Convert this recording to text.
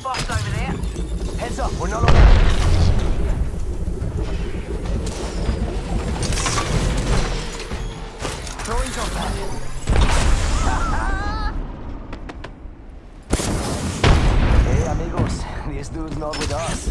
fast over there. Heads up, we're not alone. Throwing contact. hey, amigos. This dude's not with us.